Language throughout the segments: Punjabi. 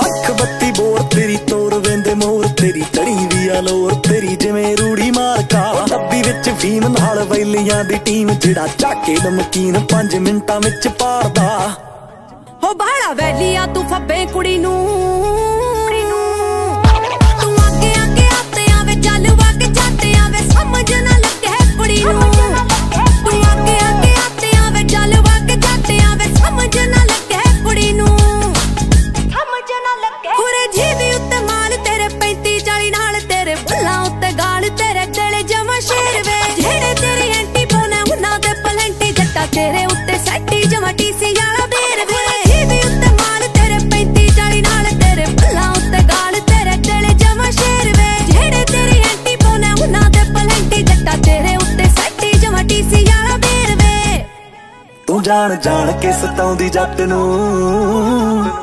ਅੱਖ ਬੱਤੀ ਬੋਰ ਤੇਰੀ ਤੋਰ ਵੇਂਦੇ ਮੋਰ ਤੇਰੀ ਚੜੀ ਵੀ ਆ ਲੋਰ ਤੇਰੀ ਜਿਵੇਂ ਰੂੜੀ ਮਾਰ ਕਾ ਡੱਬੀ ਵਿੱਚ ਫੀਮ ਨਾਲ ਵੈਲੀਆਂ ਦੀ ਟੀਮ ਜਿਹੜਾ ਝਾਕੇ ਨਮਕੀਨ 5 ਮਿੰਟਾਂ ਵਿੱਚ ਪਾੜਦਾ ਹੋ ਬਾਹਲਾ ਵੈਲੀਆ ਤੂੰ ਫੱਬੇ ਕੁੜੀ ਨੂੰ। ਜਾਣ ਜਾਣ ਕੇ ਸਤਾਉਂਦੀ ਜੱਟ ਨੂੰ।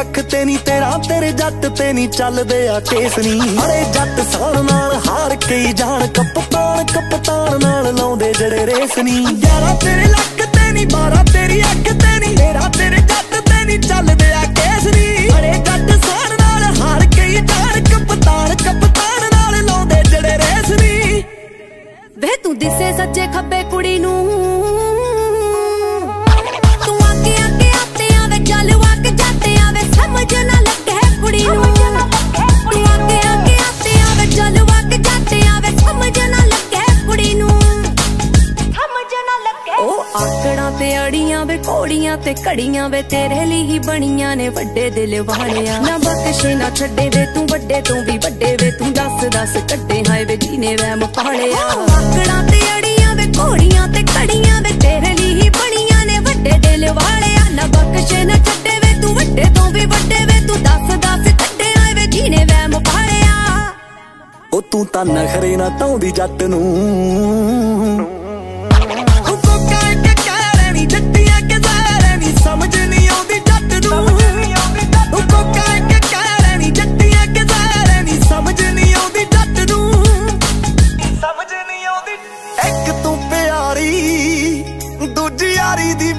ਅੱਖ ਤੇ ਨਹੀਂ 13 ਤੇਰੇ ਜੱਟ ਤੇ ਨਹੀਂ ਚੱਲਦੇ ਆ ਕੇਸ ਨਹੀਂ ਅਰੇ ਜੱਟ ਸਾਨ ਨਾਲ ਹਾਰ ਕੇ ਜਾਣ, ਕਪਤਾਨ ਕਪਤਾਨ ਨਾਲ ਲਾਉਂਦੇ ਜਿਹੜੇ ਰੇਸ ਨਹੀਂ 11 ਤੇਰੇ ਲੱਕ ਤੇ ਨਹੀਂ 12 ਤੇਰੀ ਅੱਖ ਤੇ ਨਹੀਂ ਤੇਰਾ ਤੇਰੇ ਜੱਟ ਤੇ ਨਹੀਂ ਚੱਲਦੇ ਆ ਕੇਸ ਨਹੀਂ ਅਰੇ ਜੱਟ ਸਾਰ ਨਾਲ ਹਾਰ ਕੇ ਜਾਣ, ਕਪਤਾਨ ਕਪਤਾਨ ਨਾਲ ਲਾਉਂਦੇ ਜਿਹੜੇ ਰੇਸ ਨਹੀਂ ਵੇ ਤੂੰ ਦਿਸੇ ਸੱਜੇ ਖੱਬੇ ਕੁੜੀ ਨੂੰ। ਅੜੀਆਂ ਵੇ ਕੋੜੀਆਂ ਤੇ ਘੜੀਆਂ ਵੇ ਤੇਰੇ ਲਈ ਹੀ ਬਣੀਆਂ ਨੇ ਵੱਡੇ ਦਿਲ ਵਾਲਿਆ। ਨਾ ਬਖਸ਼ੇ ਨਾ ਛੱਡੇ ਵੇ ਤੂੰ ਵੱਡੇ ਤੋਂ ਵੀ ਵੱਡੇ ਵੇ ਤੂੰ ਦੱਸ ਦੱਸ ਕੱਢੇ ਹਾਏ ਵੇ ਜੀਨੇ ਵਹਿਮ ਪਾਲਿਆ ਆਕੜਾਂ ਤੇ ਅੜੀਆਂ ਵੇ ਕੋੜੀਆਂ ਤੇ ਘੜੀਆਂ ਵੇ ਤੇਰੇ ਲਈ ਹੀ ਬਣੀਆਂ ਨੇ ਵੱਡੇ ਦਿਲ ਵਾਲਿਆ। ਨਾ ਬਖਸ਼ੇ ਨਾ ਛੱਡੇ ਵੇ ਤੂੰ ਵੱਡੇ ਤੋਂ ਵੀ ਵੱਡੇ ਵੇ ਤੂੰ ਦੱਸ ਦੱਸ ਕੱਢੇ ਹਾਏ ਵੇ ਜੀਨੇ ਵਹਿਮ ਪਾਲਿਆ। ਉਹ ਤੂੰ ਤਾਂ ਨਖਰੇ ਨਾ ਤਾਉਂਦੀ ਜੱਟ ਨੂੰ।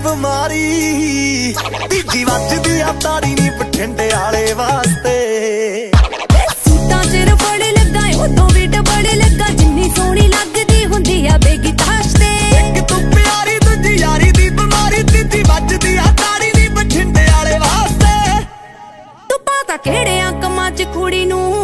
ਬਿਮਾਰੀ। ਤੀਜੀ ਵੱਜਦੀ ਆ ਤਾੜੀ ਨਹੀਂ ਬਠਿੰਡੇ ਵਾਲੇ ਵਾਸਤੇ। ਸੂਟਾਂ 'ਚ ਰਫੜ ਲੱਗਾ ਉਦੋਂ ਵੀ ਡਬੜ ਲੱਗਾ। ਜਿੰਨੀ ਸੋਹਣੀ ਲੱਗਦੀ ਹੁੰਦੀ ਆ ਬੇਗੀ ਤਾਸ਼ ਤੇ। ਇੱਕ ਤੂੰ ਪਿਆਰੀ ਦੂਜੀ ਯਾਰੀ ਦੀ ਬਿਮਾਰੀ ਤੀਜੀ ਵੱਜਦੀ ਆ ਤਾੜੀ ਨਹੀਂ ਬਠਿੰਡੇ ਵਾਲੇ ਵਾਸਤੇ। ਤੂੰ ਪਤਾ ਕਿਹੜਿਆਂ ਕੰਮਾਂ 'ਚ ਕੁੜੀ ਨੂੰ?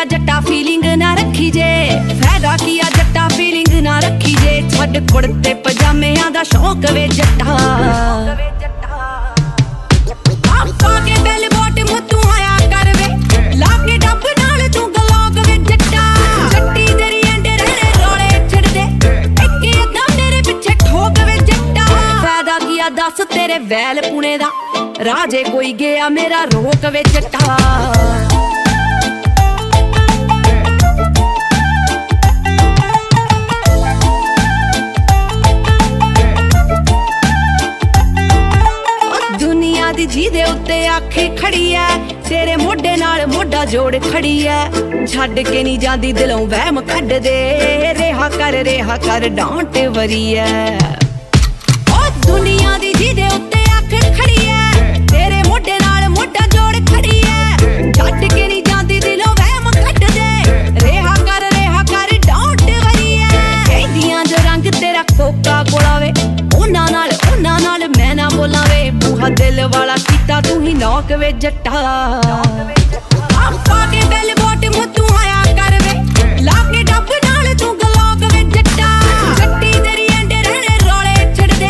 ਫਾਇਦਾ ਜੱਟਾ ਫੀਲਿੰਗ ਨਾ ਰੱਖੀ ਜੇ? ਫਾਇਦਾ ਕੀ ਜੱਟਾ ਫੀਲਿੰਗ ਨਾ ਰੱਖੀ ਜੇ? ਛੱਡ ਕੁੜਤੇ ਪਜਾਮਿਆਂ ਦਾ ਸ਼ੌਕ ਵੇ ਜੱਟਾ। ਆਪਾ ਕੇ ਬੈਲ ਬੋਟਮ ਤੂੰ ਆਇਆ ਕਰ ਵੇ। ਲਾ ਕੇ ਡੱਬ ਨਾਲ ਤੂੰ ਗਲੋਕ ਵੇ ਜੱਟਾ। ਜੱਟੀ ਤੇਰੀ ਐਂਡੇ ਰਹਿਣੇ ਰੋਲੇ ਛੱਡਦੇ ਇੱਕ ਅੱਧਾ ਮੇਰੇ ਪਿੱਛੇ ਠੋਕ ਵੇ ਜੱਟਾ। ਫਾਇਦਾ ਕੀ ਦੱਸ ਤੇਰੇ ਵੈਲ ਪੁਣੇ ਦਾ? ਰਾਜੇ ਕੋਈ ਗਿਆ ਮੇਰਾ ਰੋਕ ਵੇ ਜੱਟਾ। ਦੀ ਜਿਹਦੇ ਉੱਤੇ ਆਖੇ ਖੜੀ ਐ। ਤੇਰੇ ਮੋਢੇ ਨਾਲ ਮੋਢਾ ਜੋੜ ਖੜੀ ਐ। ਛੱਡ ਕੇ ਨਹੀਂ ਜਾਂਦੀ ਦਿਲੋਂ ਵਹਿਮ ਕੱਢ ਦੇ ਰੇਹਾ ਕਰ, ਰਿਹਾ ਕਰ, ਡਾਂਟ ਵਰੀ ਐ। ਵੇ ਜੱਟਾ। ਆਪਾ ਕੇ ਬੈਲ ਬੋਟ ਮੁੱਤੂ ਆਇਆ ਕਰ ਵੇ। ਲਾ ਕੇ ਡੱਬ ਨਾਲ ਤੂੰ ਗਲੋਕ ਵੇ ਜੱਟਾ। ਜੱਟੀ ਤੇਰੀ ਐਂਡੇ ਰਹਿਣੇ ਰੋਲੇ ਛੱਡ ਦੇ।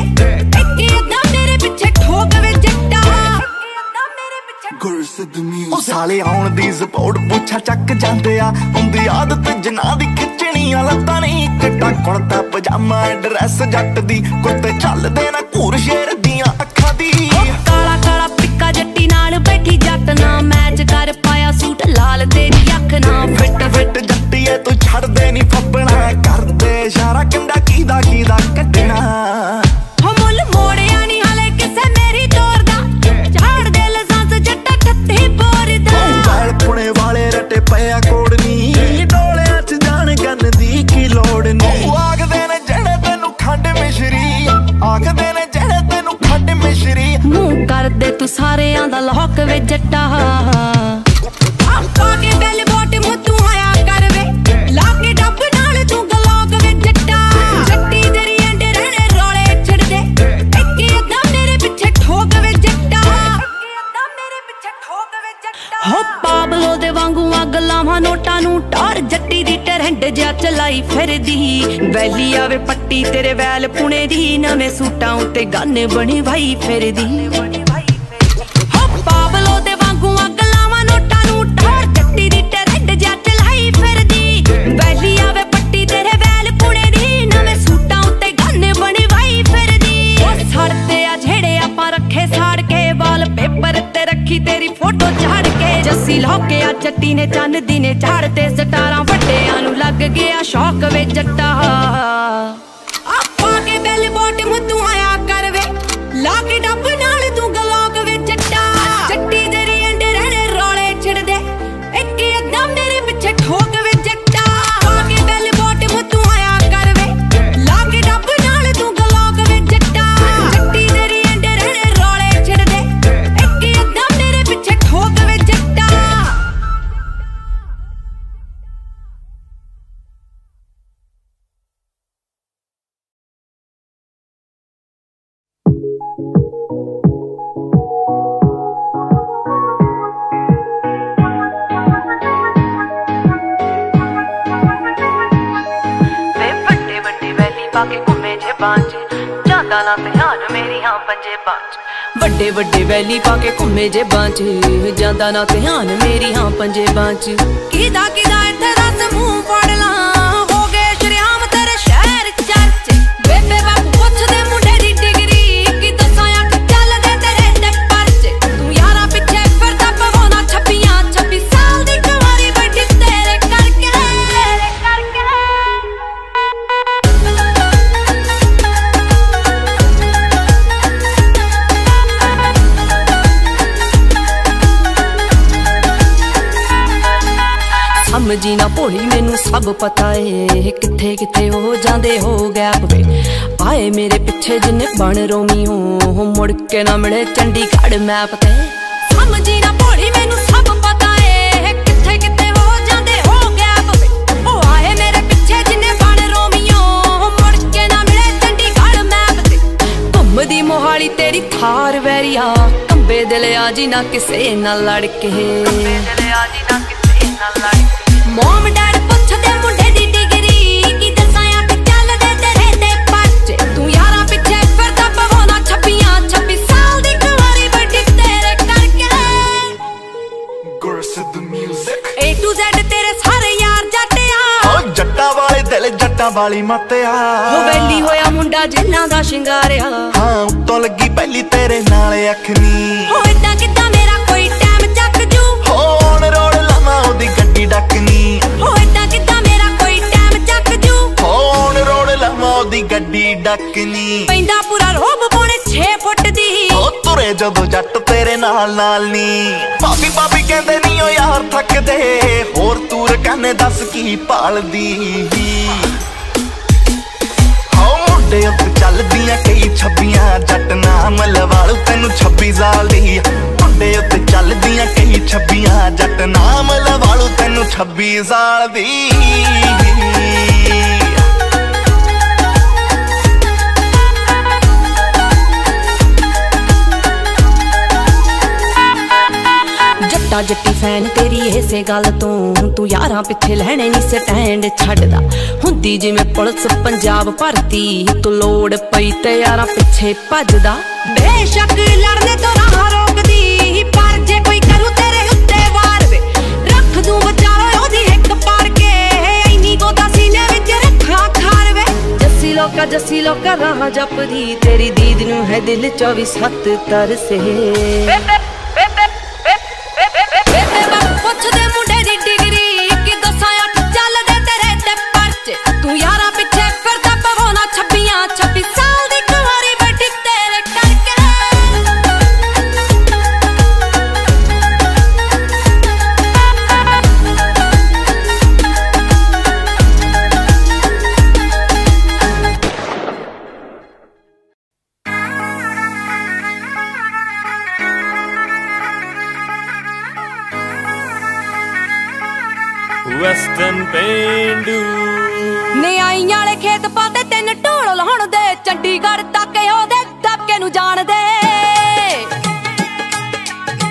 ਇੱਕੇ ਅੱਧਾ ਮੇਰੇ ਪਿੱਛੇ ਠੋਕ ਵੇ ਜੱਟਾ। ਇੱਕੇ ਅੱਧਾ ਮੇਰੇ ਪਿੱਛੇ Girls of the ਉਹ music. ਸਾਲੇ ਆਉਣ ਦੀ ਸਪੋਰਟ ਪੁੱਛਾ ਚੱਕ ਜਾਂਦੇ ਆ। ਹੁੰਦੀ ਆਦਤ ਜਨਾ ਦੀ ਖਿੱਚਣੀਆਂ ਲੱਤਾਂ ਨਹੀਂ ਕਿੱਡਾ ਕੁੜਤਾ ਪਜਾਮਾ ਡਰੈਸ ਜੱਟ ਦੀ। ਕੁੱਤੇ ਚੱਲਦੇ ਨਾ ਘੂਰ ਸ਼ੇਰ ਦੀਆਂ ਅੱਖਾਂ ਦੀ। ਕਰਦੇ ਇਸ਼ਾਰਾ ਕਿੰਦਾ ਕੀਦਾ ਕੀਦਾ ਕੱਢਣਾ। ਹੋ ਮੁੱਲ ਮੋੜਿਆ ਨਹੀਂ ਹਲੇ ਕਿਸੇ ਮੇਰੀ ਤੋਰ ਦਾ। ਝਾੜ ਦੇ ਲਸਾਂਸ ਜੱਟਾ ਕੱਤੇ ਬੋਰ ਦਾ ਪੁਣੇ ਵਾਲੇ ਰਟੇ ਪਿਆ ਕੋੜ ਨਹੀਂ ਡੋਲਿਆਂ 'ਚ ਜਾਣ ਗੰਨ ਦੀ ਕੀ ਲੋੜ ਨਹੀਂ ਆਖਦੇ ਨੇ ਜਿਹੜੇ ਤੈਨੂੰ ਖੰਡ ਮਿਸ਼ਰੀ। ਆਖਦੇ ਨੇ ਜਿਹੜੇ ਤੈਨੂੰ ਖੰਡ ਮਿਸ਼ਰੀ। ਮੂੰਹ ਕਰਦੇ ਤੂੰ ਸਾਰਿਆਂ ਦਾ ਲੋਕ ਵੇ ਜੱਟਾ। ਲਾਵਾਂ ਨੂੰ ਟਾਰ ਜੱਟੀ ਦੀ ਟਰੈਂਡ ਜਿਆ ਚਲਾਈ ਫਿਰਦੀ। ਵੈਲੀ ਆਵੇ ਪੱਟੀ ਤੇਰੇ ਵੈਲ ਪੁਣੇ ਦੀ, ਨਵੇਂ ਸੂਟਾਂ ਉੱਤੇ ਗਾਨੇ ਬਣੀ ਭਾਈ ਫਿਰਦੀ। ਲੋਕੇ ਆ ਨੇ ਚੰਨ ਦੀ ਨੇ ਝਾੜ ਤੇ ਸਟਾਰਾਂ ਵੱਡਿਆਂ ਨੂੰ ਲੱਗ ਗਿਆ ਸ਼ੌਕ ਵੇ ਜੱਟਾ। ਵੱਡੇ ਪਾ ਕੇ ਘੁੰਮੇ ਜੇਬਾਂ ਬਾਂਚ ਜਾਂਦਾ ਨਾ ਧਿਆਨ ਮੇਰੀ ਹਾਂ ਪੰਜੇ ਬਾਂਚ ਕਿਦਾ ਕਿਦਾ ਸਭ ਪਤਾ ਏ ਕਿੱਥੇ ਕਿੱਥੇ ਹੋ ਜਾਂਦੇ ਹੋ ਗੈਪ ਵੇ। ਆਏ ਮੇਰੇ ਪਿੱਛੇ ਜਿੰਨੇ ਬਣ ਰੋਮੀ ਹੋ ਮੁੜ ਕੇ ਨਾ ਮਿਲੇ ਚੰਡੀਗੜ੍ਹ ਮੈਪ ਤੇ। ਸਮਝੀ ਨਾ ਭੋਲੀ ਮੈਨੂੰ ਸਭ ਪਤਾ ਏ ਕਿੱਥੇ ਕਿੱਥੇ ਹੋ ਜਾਂਦੇ ਹੋ ਗੈਪ ਵੇ। ਉਹ ਆਏ ਮੇਰੇ ਪਿੱਛੇ ਜਿੰਨੇ ਬਣ ਰੋਮੀਓ ਮੁੜ ਕੇ ਨਾ ਮਿਲੇ ਚੰਡੀਗੜ੍ਹ ਮੈਪ ਤੇ। ਘੁੰਮਦੀ ਮੋਹਾਲੀ ਤੇਰੀ ਥਾਰ ਵੈਰੀਆ ਕੰਬੇ ਦਿਲ ਆ ਜੀ ਨਾ ਕਿਸੇ ਨਾਲ ਲੜ ਕੇ ਦਿਲ ਆ ਜੀ ਨਾ ਕਿਸੇ ਨਾਲ ਲੜ ਕੇ ਮੋਮ ਵਾਲੀ ਮੱਤਿਆ। ਉਹ ਵੈਲੀ ਹੋਇਆ ਮੁੰਡਾ ਜਿੰਨਾ ਦਾ ਸ਼ਿੰਗਾਰਿਆ। ਹਾਂ ਉੱਤੋਂ ਲੱਗੀ ਪਹਿਲੀ ਤੇਰੇ ਨਾਲ ਅੱਖ ਨੀ ਹੋ ਇਦਾਂ ਕਿਦਾਂ ਮੇਰਾ ਕੋਈ ਟਾਈਮ ਚੱਕ ਜੂ? ਹੋਣ ਰੋੜ ਲਾਵਾਂ ਉਹਦੀ ਗੱਡੀ ਡੱਕਨੀ। ਹੋ ਇਦਾਂ ਕਿਦਾਂ ਮੇਰਾ ਕੋਈ ਟਾਈਮ ਚੱਕ ਜੂ? ਹੋਣ ਰੋੜ ਲਾਵਾਂ ਉਹਦੀ ਗੱਡੀ ਡੱਕਨੀ। ਪੈਂਦਾ ਪੂਰਾ ਰੋਬ ਪੌਣੇ 6 ਫੁੱਟ ਦੀ। ਉਹ ਤੁਰੇ ਨੇ ਜਦੋਂ ਜੱਟ ਤੇਰੇ ਨਾਲ ਨਾਲ ਨੀ। ਭਾਬੀ ਭਾਬੀ ਕਹਿੰਦੇ ਨਹੀਂ ਓ ਯਾਰ ਥੱਕਦੇ। ਹੋਰ ਤੂਰ ਕਹਿੰਦੇ ਦੱਸ ਕੀ ਪਾਲਦੀ ਹਾਉ ਮੁੰਡੇ ਉੱਤੇ ਚੱਲਦੀਆਂ ਕਈ ਛੱਬੀਆਂ, ਜੱਟ ਨਾਮ ਲਵਾਲੂ ਤੈਨੂੰ 26 ਸਾਲ ਦੀ ਮੁੰਡੇ ਉੱਤੇ ਚੱਲਦੀਆਂ ਕਈ ਛੱਬੀਆਂ, ਜੱਟ ਨਾਮ ਲਵਾਲੂ ਤੈਨੂੰ 26 ਸਾਲ ਦੀ। ਜੱਟਾ ਜੱਟੀ ਫੈਨ ਤੇਰੀ ਇਸੇ ਗੱਲ ਤੋਂ। ਤੂੰ ਯਾਰਾਂ ਪਿੱਛੇ ਲੈਣੇ ਨਹੀਂ ਸਟੈਂਡ ਛੱਡਦਾ। ਹੁੰਦੀ ਜਿਵੇਂ ਪੁਲਿਸ ਪੰਜਾਬ ਭਰਤੀ ਤੂੰ ਲੋੜ ਪਈ ਤੇ ਯਾਰਾਂ ਪਿੱਛੇ ਭੱਜਦਾ। ਬੇਸ਼ੱਕ ਲੜਨੇ ਤੋਂ ਰਾਹ ਰੋਕਦੀ ਪਰ ਜੇ ਕੋਈ ਕਰੂ ਤੇਰੇ ਉੱਤੇ ਵਾਰ ਵੇ ਰੱਖ ਦੂੰ ਵਿਚਾਰੋ ਉਹਦੀ ਇੱਕ ਪਾੜ ਕੇ। ਐਨੀ ਗੋਦਾ ਸੀਨੇ ਵਿੱਚ ਰੱਖਾਂ ਖਾਰ ਵੇ। ਜੱਸੀ ਲੋਕਾ ਜੱਸੀ ਲੋਕਾ ਰਾਹ ਜਪਦੀ। ਤੇਰੀ ਦੀਦ ਨੂੰ ਹੈ ਦਿਲ 24 ਸੱਤ ਤਰਸੇ।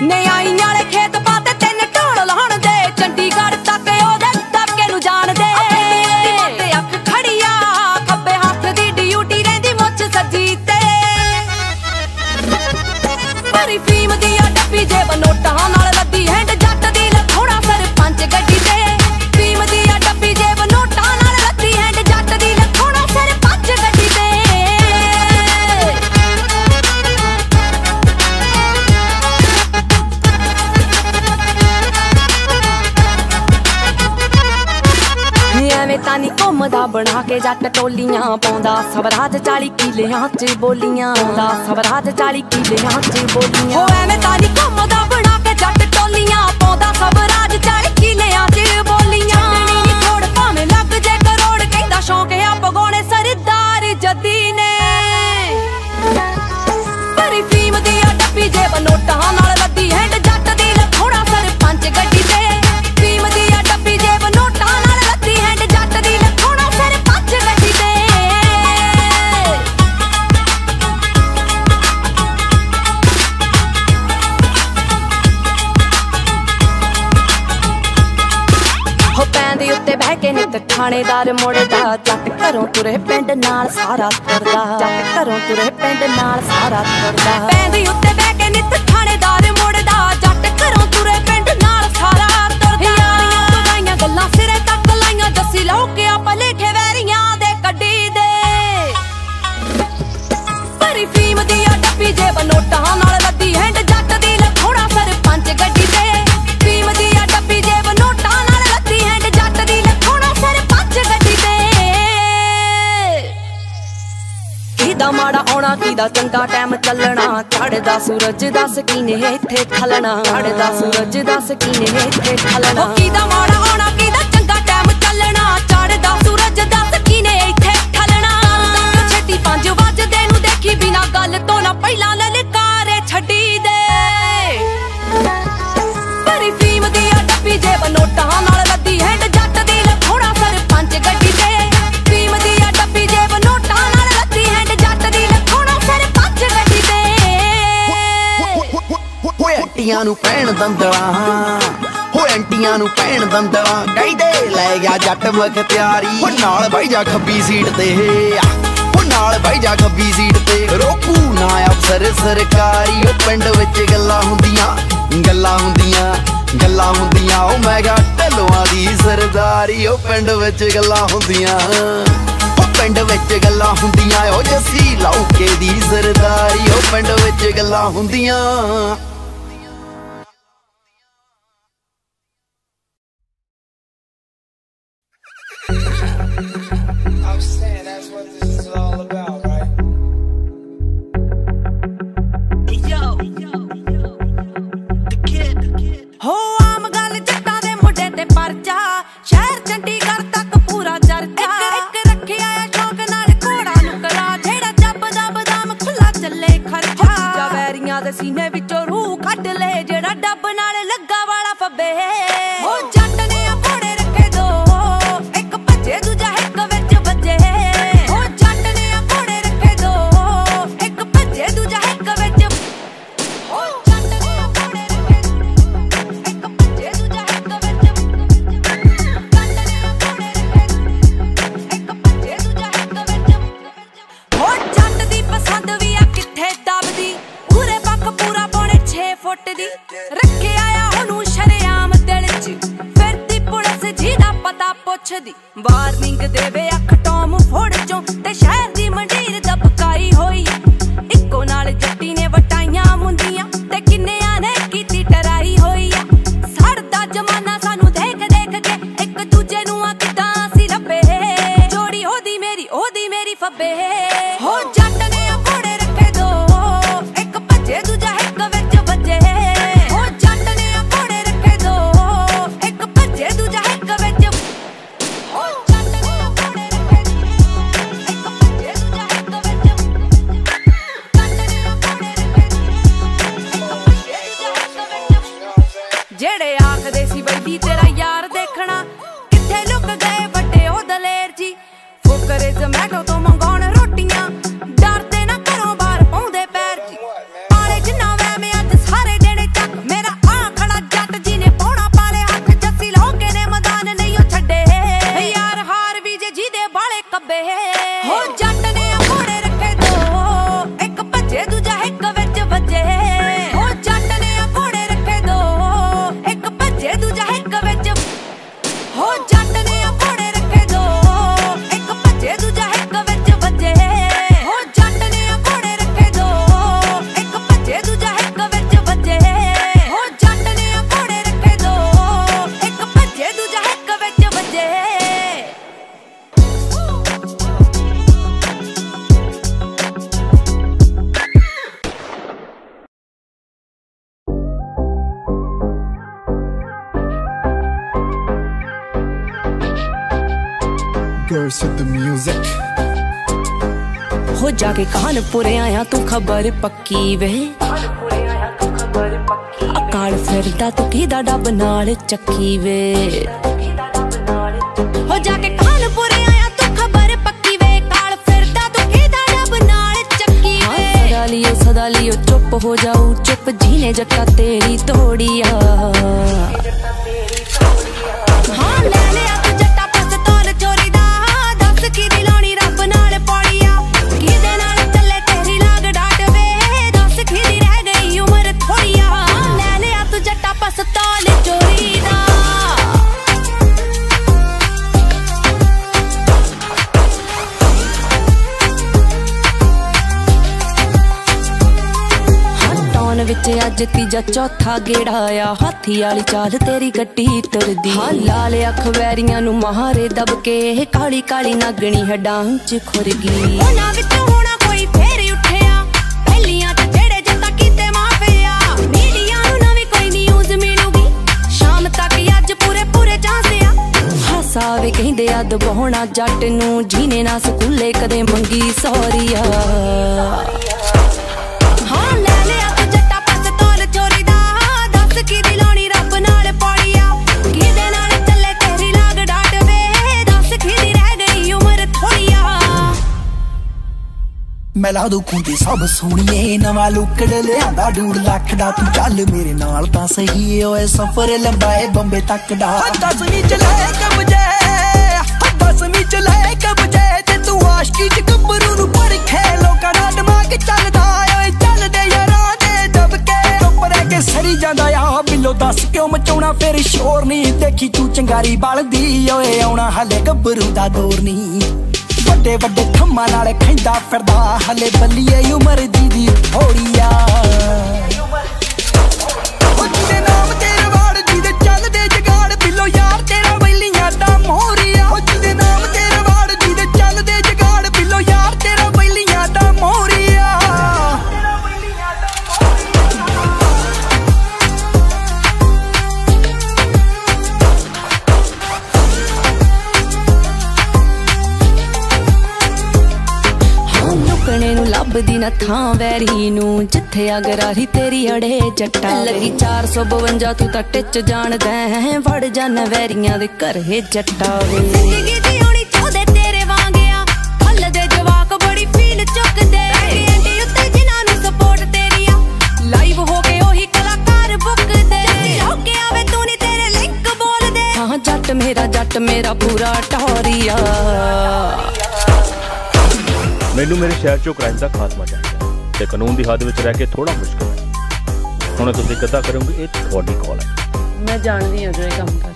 ਨੇ ਆਈਆਂ ਵਾਲੇ ਖੇਤ ਜੱਟ ਟੋਲੀਆਂ ਪਾਉਂਦਾ ਸਵਰਾਜ 40 ਕਿਲਿਆਂ 'ਚ ਬੋਲੀਆਂ। ਦਾ ਸਵਰਾਜ 40 ਕਿਲਿਆਂ 'ਚ ਬੋਲੀਆਂ। ਹੋ ਐਵੇਂ ਤਾਂ ਘੁੰਮਦਾ ਬਣਾ ਕੇ ਜੱਟ ਟੋਲੀਆਂ ਪਾਉਂਦਾ ਸਵਰਾਜ ਥਾਣੇਦਾਰ ਮੁੜਦਾ ਜੱਟ ਘਰੋਂ ਤੁਰੇ ਪਿੰਡ ਨਾਲ ਸਾਰਾ ਤੁਰਦਾ। ਜੱਟ ਘਰੋਂ ਤੁਰੇ ਪਿੰਡ ਨਾਲ ਸਾਰਾ ਤੁਰਦਾ। ਪੈਂਦੇ ਉੱਤੇ ਬਹਿ ਕੇ ਨਿੱਤ ਥਾਣੇਦਾਰ ਮੁੜਦਾ ਜੱਟ ਘਰੋਂ ਤੁਰੇ ਪਿੰਡ ਨਾਲ ਸਾਰਾ ਤੁਰਦਾ। ਯਾਰੀਆਂ ਪਗਾਈਆਂ ਗੱਲਾਂ ਸਿਰੇ ਤੱਕ ਲਾਈਆਂ ਜੱਸੀ ਲੌਕਿਆ ਭਲੇਖੇ ਵੈਰੀਆਂ ਦੇ ਕੱਢੀ ਦੇ। ਭਰੀ ਫੀਮ ਦੀ ਆ ਡੱਬੀ ਜੇਬ ਨੋਟਾਂ ਨਾਲ ਲੱਦੀ ਹੈਂਡ ਕਿਦਾ ਮਾੜਾ ਆਉਣਾ ਕਿਦਾ ਚੰਗਾ ਟਾਈਮ ਚੱਲਣਾ। ਚੜਦਾ ਸੂਰਜ ਦਾ ਸਕੀਨੇ ਇੱਥੇ ਖਲਣਾ। ਚੜਦਾ ਸੂਰਜ ਦਾ ਸਕੀਨੇ ਇੱਥੇ ਖਲਣਾ। ਕਿਦਾ ਮਾੜਾ ਆਉਣਾ ਕਿਦਾ ਚੰਗਾ ਟਾਈਮ ਚੱਲਣਾ। ਚੜਦਾ ਸੂਰਜ ਦਾ ਸਕੀਨੇ ਇੱਥੇ ਖਲਣਾ। ਛੇਤੀ 5 ਵਜਦੇ ਨੂੰ ਦੇਖੀ ਬਿਨਾ ਗੱਲ ਤੋਂ ਨਾ ਪਹਿਲਾਂ ਲਲਕਾਰੇ ਹੋਏ ਨੂੰ ਪੈਣ ਦੰਦਲਾ। ਹੋਏ ਅੰਟੀਆਂ ਨੂੰ ਪੈਣ ਦੰਦਲਾ। ਕਹਿੰਦੇ ਲੈ ਗਿਆ ਜੱਟ ਮਖਤਿਆਰੀ ਉਹ ਨਾਲ ਬਾਈ ਜਾ ਖੱਬੀ ਸੀਟ ਤੇ। ਉਹ ਨਾਲ ਬਾਈ ਜਾ ਖੱਬੀ ਸੀਟ ਤੇ। ਰੋਕੂ ਨਾ ਅਫਸਰ ਸਰਕਾਰੀ। ਉਹ ਪਿੰਡ ਵਿੱਚ ਗੱਲਾਂ ਹੁੰਦੀਆਂ ਗੱਲਾਂ ਹੁੰਦੀਆਂ ਗੱਲਾਂ ਹੁੰਦੀਆਂ। ਉਹ ਮੈਂ ਗਾ ਢੱਲਵਾਂ ਦੀ ਸਰਦਾਰੀ। ਉਹ ਪਿੰਡ ਵਿੱਚ ਗੱਲਾਂ ਹੁੰਦੀਆਂ। ਉਹ ਪਿੰਡ ਵਿੱਚ ਗੱਲਾਂ ਹੁੰਦੀਆਂ। ਉਹ ਜੱਸੀ ਲੌਕੇ ਦੀ ਸਰਦਾਰੀ। ਉਹ ਪਿੰਡ ਵਿੱਚ ਗੱਲਾਂ ਹੁੰਦੀਆਂ। ਲੈ ਡੱਬ ਨਾਲ ਲੱਗਾ ਵਾਲਾ ਫੱਬੇ। Girls with the music. ਹੋ ਜਾ ਕੇ ਕਾਨਪੁਰ ਆਇਆ ਤੂੰ ਖਬਰ ਪੱਕੀ ਵੇ ਅਕਾਲ ਫਿਰਦਾ ਤੂੰ ਕਿਹਦਾ ਡੱਬ ਨਾਲ ਚੱਕੀ ਵੇ ਹੋ ਜਾ ਕੇ ਕਾਨਪੁਰ ਆਇਆ ਤੂੰ ਖਬਰ ਪੱਕੀ ਵੇ ਕਾਲ ਫਿਰਦਾ ਤੂੰ ਕਿਹਦਾ ਡੱਬ ਨਾਲ ਚੱਕੀ ਵੇ ਸਦਾ ਲਿਓ ਸਦਾ ਲਿਓ ਚੁੱਪ ਹੋ ਜਾਊ ਚੁੱਪ ਜੀਨੇ ਜੱਟਾ ਤੇਰੀ ਤੋੜੀਆ ਅੱਜ ਤੀਜਾ ਚੌਥਾ ਗੇੜਾ ਆ। ਹਾਥੀ ਵਾਲੀ ਚਾਲ ਤੇਰੀ ਗੱਡੀ ਤੁਰਦੀ। ਹਾਂ ਲਾਲ ਅੱਖ ਵੈਰੀਆਂ ਨੂੰ ਮਹਾਰੇ ਦਬ ਕੇ ਕਾਲੀ ਕਾਲੀ ਨਾਗਣੀ ਹੱਡਾਂ ਚ ਖੁਰ ਗਈ ਉਹਨਾਂ ਵਿੱਚੋਂ ਹੋਣਾ ਕੋਈ ਫੇਰ ਉੱਠਿਆ। ਪਹਿਲੀਆਂ ਚ ਜਿਹੜੇ ਜੱਟਾ ਕੀਤੇ ਮਾਫਿਆ ਮੀਡੀਆ ਨੂੰ ਨਵੀਂ ਕੋਈ ਨਿਊਜ਼ ਮਿਲੂਗੀ। ਸ਼ਾਮ ਤੱਕ ਅੱਜ ਪੂਰੇ ਆ। ਕਹਿੰਦੇ ਆ ਦਬਾਉਣਾ ਜੱਟ ਨੂੰ ਜੀਨੇ ਨਾ ਸਕੂਲੇ ਕਦੇ ਮੰਗੀ ਸੌਰੀਆ ਮੈਂ ਲਾ ਦੂ ਖੁੰਦੀ ਸਭ ਸੋਹਣੀਏ, ਨਵਾਂ ਲੁੱਕੜ ਲਿਆਂਦਾ ਡੂੜ ਲੱਖ ਦਾ। ਤੂੰ ਚੱਲ ਮੇਰੇ ਨਾਲ ਤਾਂ ਸਹੀ ਓਏ ਸਫ਼ਰ ਲੰਬਾਏ ਬੰਬੇ ਤੱਕ ਦਾ। ਦਸਵੀਂ ਚ ਲੈ ਕੇ ਬਜੇ ਦਸਵੀਂ ਚ ਲੈ ਕੇ ਬਜੇ ਤੇ ਤੂੰ ਆਸ਼ਕੀ ਚ ਗੱਭਰੂ ਨੂੰ ਪਰਖੇ ਲੋਕਾਂ ਦਾ ਦਿਮਾਗ ਚੱਲਦਾ ਓਏ ਚੱਲਦੇ ਯਾਰਾਂ ਦੇ ਦਬਕੇ। ਚੁੱਪ ਰਹਿ ਕੇ ਸਰੀ ਜਾਂਦਾ ਆ, ਬਿੱਲੋ ਦੱਸ ਕਿਉਂ ਮਚਾਉਣਾ? ਫਿਰ ਸ਼ੋਰ ਨਹੀਂ ਦੇਖੀ ਤੂੰ ਚੰਗਾਰੀ ਬਲਦੀ ਓਏ ਆਉਣਾ ਹਲੇ ਗੱਭਰੂ ਦਾ ਦੌਰ ਨਹੀਂ ਵੱਡੇ ਵੱਡੇ ਥੰਮਾਂ ਨਾਲ ਖੈਂਦਾ ਫਿਰਦਾ। ਹਲੇ ਬੱਲੀਏ ਉਮਰ ਦੀ ਦੀ ਥੋੜੀਆ ਉਹ ਜਿਹਦੇ ਨਾਮ ਤੇਰੇ ਵਾੜ ਜਿਹਦੇ ਚੱਲਦੇ ਜਗਾੜ। ਬਿੱਲੋ ਯਾਰ, ਤੇਰਾ ਬੈਲੀਆਂ ਦਾ ਮੋਹਰੀਆ ਥਾਂ ਵੈਰੀ ਨੂੰ ਜਿੱਥੇ ਅਗਰਾਰੀ ਤੇਰੀ ਅੜੇ ਜੱਟਾ ਲੱਗੀ 452 ਤੂੰ ਤਾਂ ਟਿੱਚ ਜਾਣਦਾ ਹੈ। ਵੜ ਜਾਣਾ ਵੈਰੀਆਂ ਦੇ ਘਰੇ ਜੱਟਾ ਵੇ ਜ਼ਿੰਦਗੀ ਦੀ ਹੋਣੀ ਚਾਹਦੇ ਤੇਰੇ ਵਾਂਗਿਆ। ਹੱਲ ਦੇ ਜਵਾਕ ਬੜੀ ਫੀਲ ਚੁੱਕਦੇ ਐਂਟੀ ਉੱਤੇ ਜਿਨ੍ਹਾਂ ਨੂੰ ਸਪੋਰਟ ਤੇਰੀ ਆ ਲਾਈਵ ਹੋ ਕੇ ਉਹੀ ਕਲਾਕਾਰ ਬੁੱਕਦੇ। ਹੋ ਕੇ ਆਵੇ ਤੂੰ ਨਹੀਂ ਤੇਰੇ ਲਿੰਕ ਬੋਲਦੇ। ਹਾਂ ਜੱਟ ਮੇਰਾ ਜੱਟ ਮੇਰਾ ਪੂਰਾ ਟਹੋਰੀਆ ਮੈਨੂੰ ਮੇਰੇ ਸ਼ਹਿਰ ਚੋਂ ਕ੍ਰਾਈਮ ਦਾ ਖਾਤਮਾ ਚਾਹੀਦਾ ਤੇ ਕਾਨੂੰਨ ਦੀ ਹੱਦ ਵਿੱਚ ਰਹਿ ਕੇ ਥੋੜਾ ਮੁਸ਼ਕਲ ਹੈ। ਹੁਣ ਤੁਸੀਂ ਕਿੱਦਾਂ ਕਰੋਗੇ? ਇਹ ਤੁਹਾਡੀ ਕਾਲ ਹੈ। ਮੈਂ ਜਾਣਦੀ ਹਾਂ ਜੋ ਇਹ ਕੰਮ ਕਰ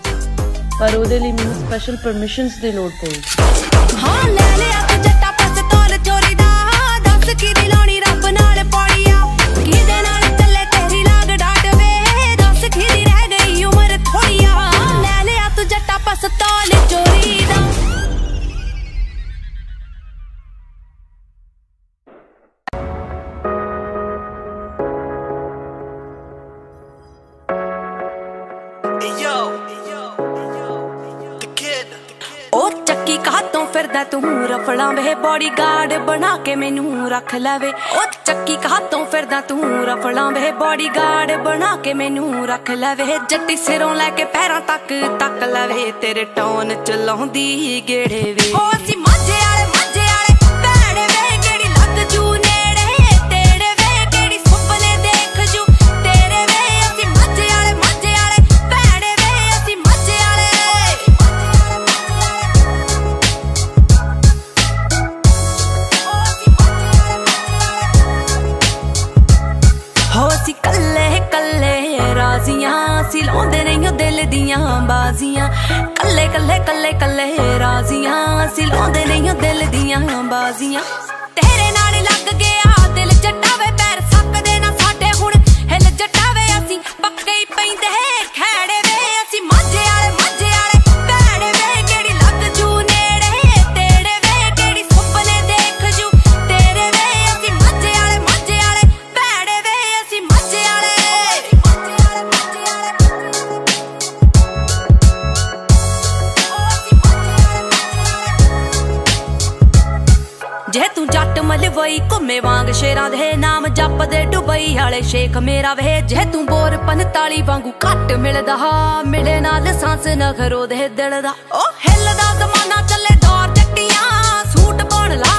ਪਰ ਉਹਦੇ ਲਈ ਮੈਨੂੰ ਸਪੈਸ਼ਲ ਪਰਮਿਸ਼ਨਸ ਦੀ ਲੋੜ ਪਊਗੀ। ਹਾਂ ਲੈ ਲਿਆ ਤੂੰ ਜੱਟਾ ਪਿਸਤੌਲ ਚੋਰੀ ਦਾ। ਦੱਸ ਕਿਹਦੀ ਲਾਉਣੀ ਰੱਬ ਨਾਲ ਪੌੜੀ ਆ ਕਿਹਦੇ ਨਾਲ ਚੱਲੇ ਤੇਰੀ ਲਾਗ ਡਾਟ ਵੇ? ਦੱਸ ਕਿਹਦੀ ਰਹਿ ਗਈ ਉਮਰ ਥੋੜੀ ਆ ਲੈ ਲਿਆ ਤੂੰ ਜੱਟਾ ਪਿਸਤੌਲ ਚੋਰੀ ਕਾਤੋਂ ਫਿਰਦਾ ਤੂੰ ਰਫਲਾਂ ਵੇ ਬਾਡੀਗਾਰਡ ਬਣਾ ਕੇ ਮੈਨੂੰ ਰੱਖ ਲਵੇ। ਉਹ ਚੱਕੀ ਕਾਤੋਂ ਫਿਰਦਾ ਤੂੰ ਰਫਲਾਂ ਵੇ ਬਾਡੀਗਾਰਡ ਬਣਾ ਕੇ ਮੈਨੂੰ ਰੱਖ ਲਵੇ। ਜੱਟੀ ਸਿਰੋਂ ਲੈ ਕੇ ਪੈਰਾਂ ਤੱਕ ਤੱਕ ਲਵੇ, ਤੇਰੇ ਟੌਨ ਚਲਾਉਂਦੀ ਗੇੜੇ ਵੇ। ਉਹ ਡੁਬਈ ਵਾਲੇ ਮੇਰਾ ਵੇ ਜੇ ਤੂੰ ਬੋਰ 45 ਵਾਂਗੂ ਘੱਟ ਮਿਲਦਾ ਮਿਲੇ ਨਾਲ ਸਾਂਸ ਨਖਰੋ ਦੇ ਦਿਲ ਦਾ। ਉਹ ਹਿੱਲਦਾ ਜ਼ਮਾਨਾ ਚੱਲੇ ਦੌਰ ਜੱਟੀਆਂ, ਸੂਟ ਪਾਉਣ ਲਾਤੀਆਂ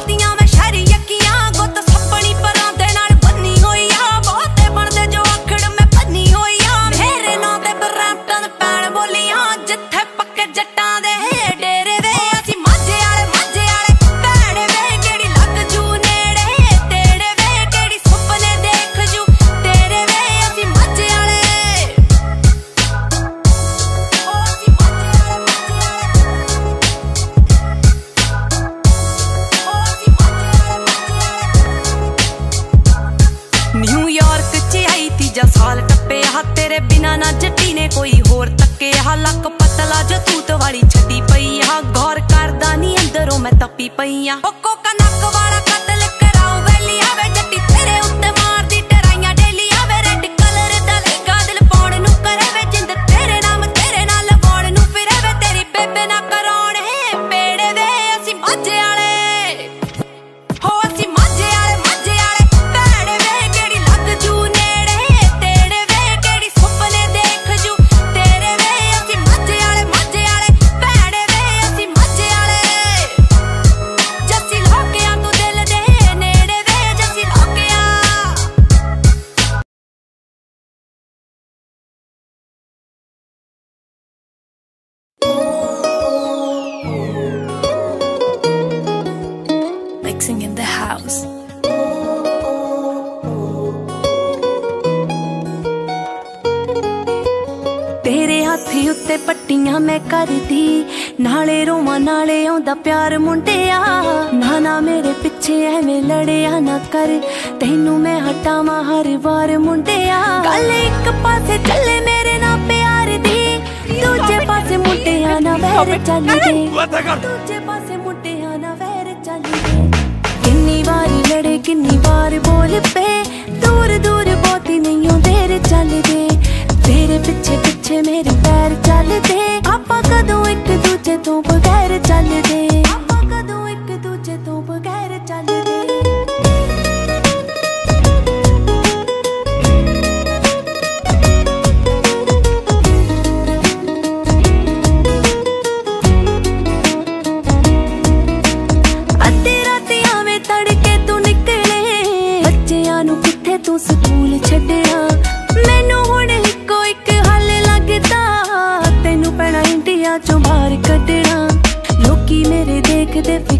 ਨਾ ਜੱਟੀ ਨੇ ਕੋਈ ਹੋਰ ਤੱਕਿਆ ਲੱਕ ਪਤਲਾ ਜੋ ਤੂਤ ਵਾਲੀ ਛੱਡੀ ਪਈ ਆ। ਗੌਰ ਕਰਦਾ ਨਹੀਂ ਅੰਦਰੋਂ ਮੈਂ ਤੱਪੀ ਪਈ ਆ। ਉਹ ਕੋਕਾ ਨੱਕ ਵਾਲਾ ਨਾਲੇ ਰੋਵਾਂ, ਨਾਲੇ ਆਉਂਦਾ ਪਿਆਰ ਮੁੰਡਿਆ। ਨਾ ਨਾ ਮੇਰੇ ਪਿੱਛੇ ਐਵੇਂ ਲੜਿਆ ਨਾ ਕਰ। ਤੈਨੂੰ ਮੈਂ ਹਟਾਵਾਂ ਹਰ ਵਾਰ ਮੁੰਡਿਆ। ਗੱਲ ਇੱਕ ਪਾਸੇ ਚੱਲੇ ਮੇਰੇ ਨਾਲ ਪਿਆਰ ਦੀ। ਦੂਜੇ ਪਾਸੇ ਮੁੰਡਿਆਂ ਨਾਲ ਵੈਰ ਚੱਲਦੇ। ਦੂਜੇ ਪਾਸੇ ਮੁੰਡਿਆਂ ਨਾਲ ਵੈਰ ਚੱਲਦੇ। ਕਿੰਨੀ ਵਾਰੀ ਲੜੇ, ਕਿੰਨੀ ਵਾਰ ਬੋਲ ਪਏ। ਦੂਰ ਦੂਰ ਬਹੁਤੀ ਨਹੀਂ ਉਹ ਦੇਰ ਚੱਲਦੇ। ਤੇਰੇ ਪਿੱਛੇ ਪਿੱਛੇ ਮੇਰੇ ਪੈਰ ਚੱਲਦੇ। ਆਪਾਂ ਕਦੋਂ ਇੱਕ ਦੂਜੇ ਤੋਂ ਬਗੈਰ ਚੱਲਦੇ। ਕਦੋਂ ਇੱਕ ਦੂਜੇ ਤੋਂ ਬਗੈਰ ਚੱਲਦੇ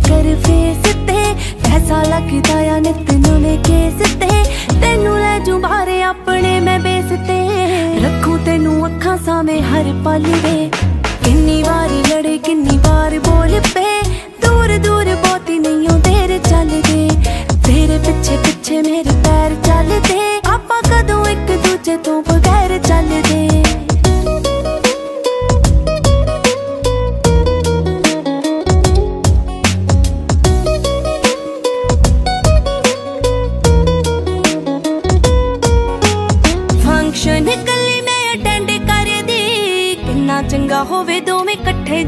ਰੱਖਦੇ ਫੇਸ ਤੇ ਐਸਾ ਲੱਗਦਾ ਆ ਨਿਤ ਨਵੇਂ ਕੇਸ ਤੇ ਤੈਨੂੰ ਲੈ ਜੂ ਬਾਰੇ ਆਪਣੇ ਮੈਂ ਬੇਸ ਤੇ ਰੱਖੂ ਤੈਨੂੰ ਅੱਖਾਂ ਸਾਵੇਂ ਹਰ ਪਲ ਵੇ ਕਿੰਨੀ ਵਾਰੀ ਲੜੇ, ਕਿੰਨੀ ਵਾਰ ਬੋਲ ਪਏ ਦੂਰ ਦੂਰ ਬਹੁਤੀ ਨਹੀਂ ਉਹ ਦੇਰ ਚੱਲਦੇ। ਤੇਰੇ ਪਿੱਛੇ ਪਿੱਛੇ ਮੇਰੇ ਪੈਰ ਚੱਲਦੇ। ਆਪਾਂ ਕਦੋਂ ਇੱਕ ਦੂਜੇ ਤੋਂ ਬਗੈਰ ਚੱਲਦੇ।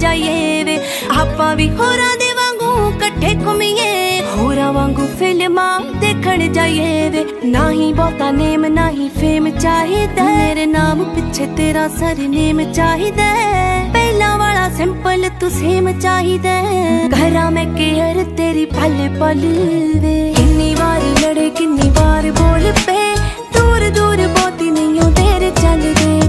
ਜਾਈਏ ਵੇ। ਆਪਾਂ ਵੀ ਹੋਰਾਂ ਦੇ ਵਾਂਗੂ ਇਕੱਠੇ ਘੁੰਮੀਏ। ਹੋਰਾਂ ਵਾਂਗੂ ਫਿਲਮਾਂ ਦੇਖਣ ਜਾਈਏ ਵੇ। ਨਾ ਹੀ ਬਹੁਤਾ ਨੇਮ, ਨਾ ਹੀ ਫੇਮ ਚਾਹੀਦਾ। ਮੇਰੇ ਨਾਮ ਪਿੱਛੇ ਤੇਰਾ ਸਰਨੇਮ ਚਾਹੀਦਾ ਪਹਿਲਾਂ ਵਾਲਾ ਸਿੰਪਲ ਤੂੰ ਸੇਮ ਚਾਹੀਦਾ ਘਰਾਂ ਮੈਂ ਕੇਅਰ ਤੇਰੀ ਪਲ ਪਲ ਵੇ। ਕਿੰਨੀ ਵਾਰੀ ਲੜੇ, ਕਿੰਨੀ ਵਾਰ ਬੋਲ ਪਏ। ਦੂਰ ਦੂਰ ਬਹੁਤੀ ਨਹੀਂ ਉਹ ਤੇਰੇ ਚੱਲਦੇ।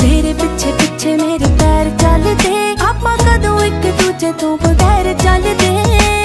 ਤੇਰੇ ਪਿੱਛੇ ਪਿੱਛੇ ਮੇਰੇ ਪੈਰ ਚੱਲਦੇ। ਆਪਾਂ ਕਦੋਂ ਇੱਕ ਦੂਜੇ ਤੋਂ ਬਗੈਰ ਚੱਲਦੇ।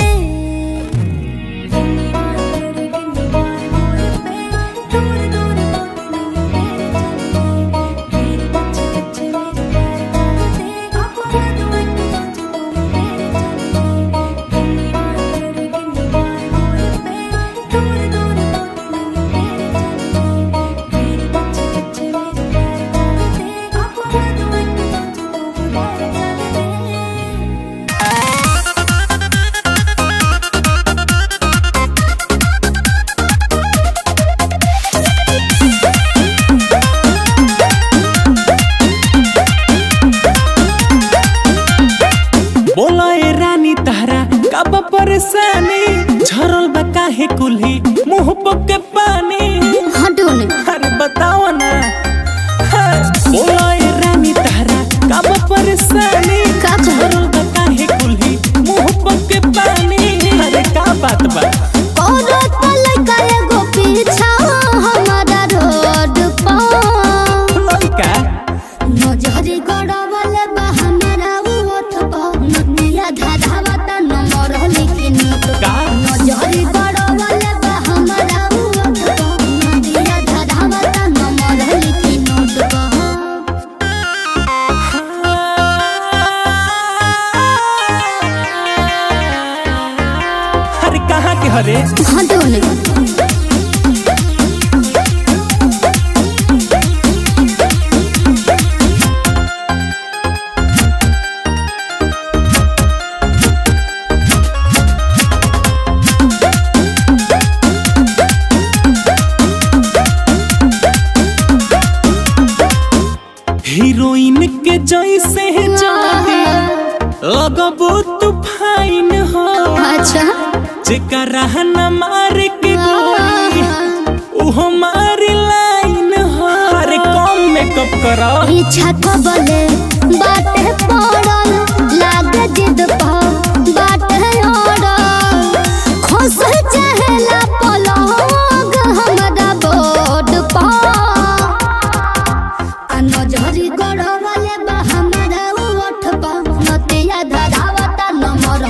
आ नजरी गड़वले बा हमरा ओठ पर नतिया धरावता नमर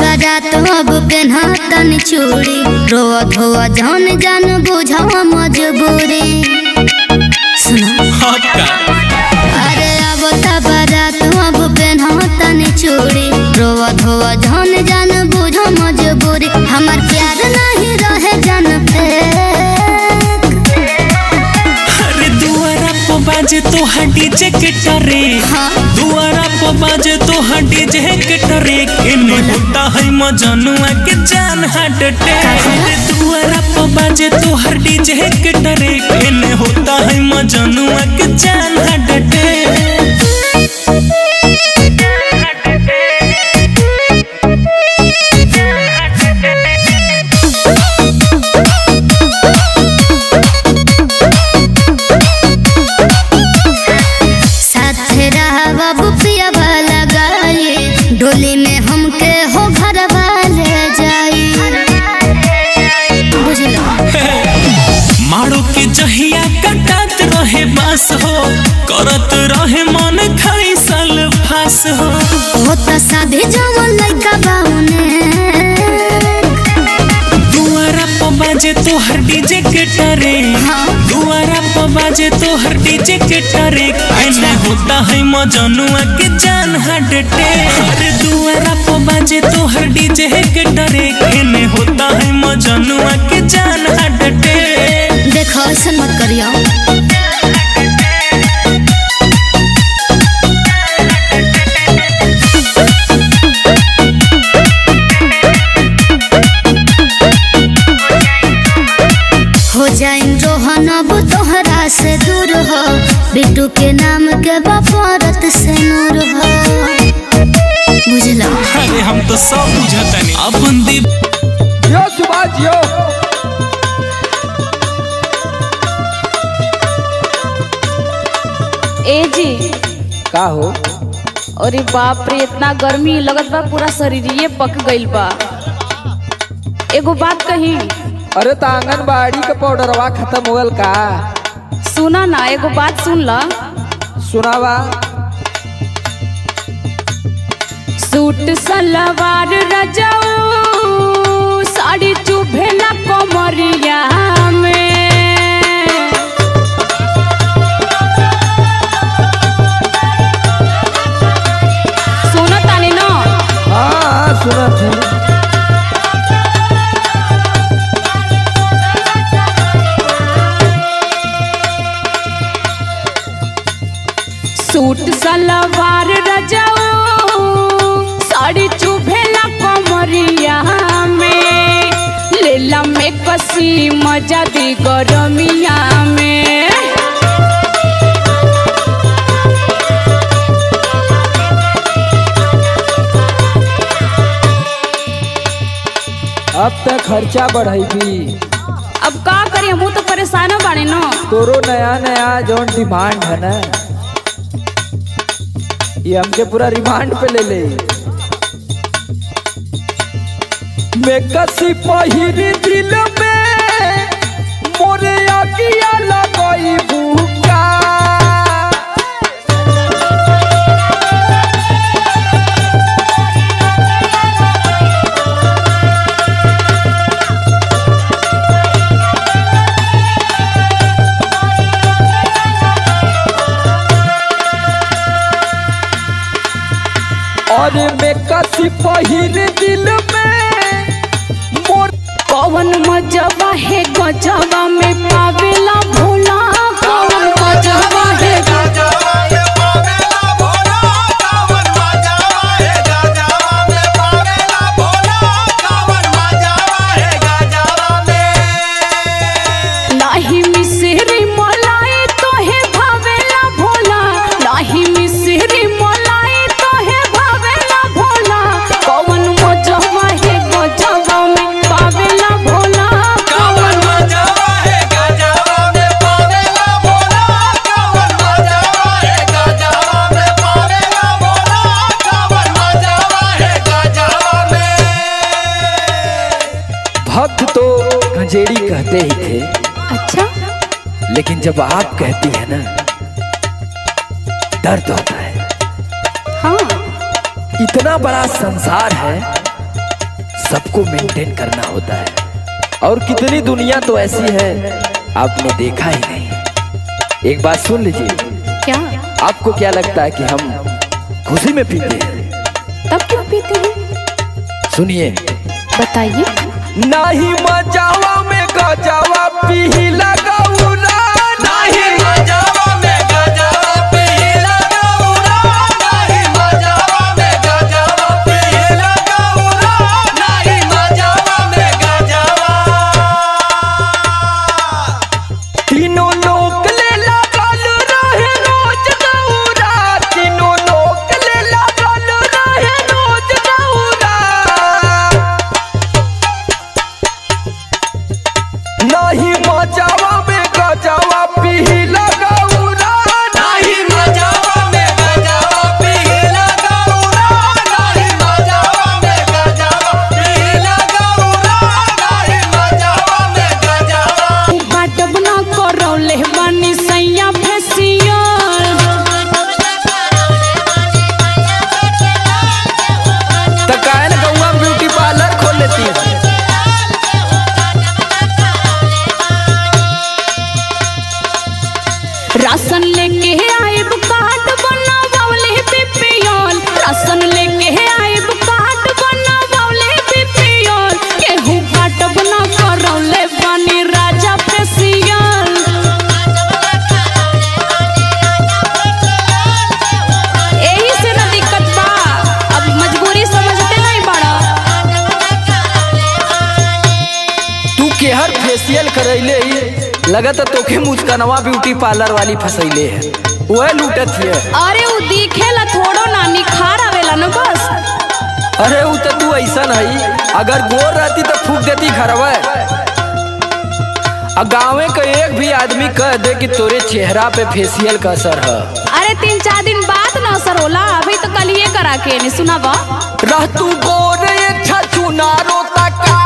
बारात अब पेन्हतन चूड़ी रोआ धोआ जान जान बुझावा मजबूरी सुना अरे बाजे तो हड्डी जैकेट रे दुआरा पे बाजे तो हड्डी जे रे इन्हें होता है मजनुआ के जान हट अरे दुआरा पे बाजे तो हड्डी जे रे इन्हें होता है मजनुआ के जान हट साथे के जहिया कटात रहे बास हो करत रहे मन खाई साल फास हो। होता साधे जवन लड़का बाउने दुआरा प तो हर डीजे के टरे। हाँ। दुआरा प तो हर डीजे के टरे। ऐना होता है मजनुआ के जान हट टे अरे दुआरा प तो हर डीजे के टरे। ऐने होता है मजनुआ के जान हट ऐसा मत करियो। हो जाइन रोहन अब तोहरा से दूर हो। बिट्टू के नाम के बफरत से नूर हो। बुझला? अरे हम तो सब बुझता नहीं अपन दीप जियो सुभाष जियो का हो? अरे बाप रे इतना गर्मी लगत बा पूरा शरीर पक गइल बा। एगो बात कही। अरे त आंगनबाड़ी के पाउडरवा खत्म होल का? सुना ना एगो बात सुन ला। सुनावा। सूट सलवार रजाऊ साड़ी चुभे ना कमरिया में। सूट सलवार रजाऊ साड़ी चुभेला कमरिया में। लेला में कसी मज़ा दी गरमिया में। अब तक खर्चा बढ़ेगी अब का करी? हम तो परेशान बाड़े न। तोरो नया नया जौन डिमांड है ना। ये हमके पूरा रिमांड पे ले ले। मैं कसी पहिरी दिल में मोरे लगई भूका और मैं कसी पहिर दिल में मोर कौन मजबा है गजबा में पावेला लेकिन जब आप कहती है ना दर्द होता है। हाँ। इतना बड़ा संसार है सबको मेंटेन करना होता है। और कितनी दुनिया तो ऐसी है आपने देखा ही नहीं। एक बात सुन लीजिए। क्या? आपको क्या लगता है कि हम खुशी में पीते हैं? तब क्यों पीते हैं? सुनिए। बताइए। नहीं मजावा में गजावा पी लगाऊरा नहीं Yo, yo. पार्लर वाली फसैले है। वह लूटत है अरे उ दिखेला थोड़ो ना निखार आवेला न बस। अरे उ तो तू ऐसा नहीं। अगर गोर रहती तो फूक देती घरवा आ गाँवे का एक भी आदमी कह दे कि तोरे चेहरा पे फेसियल का असर है। अरे तीन चार दिन बाद न असर होला। अभी तो कल ये करा के नहीं सुनावा रह तू गोरे छछु नारो तका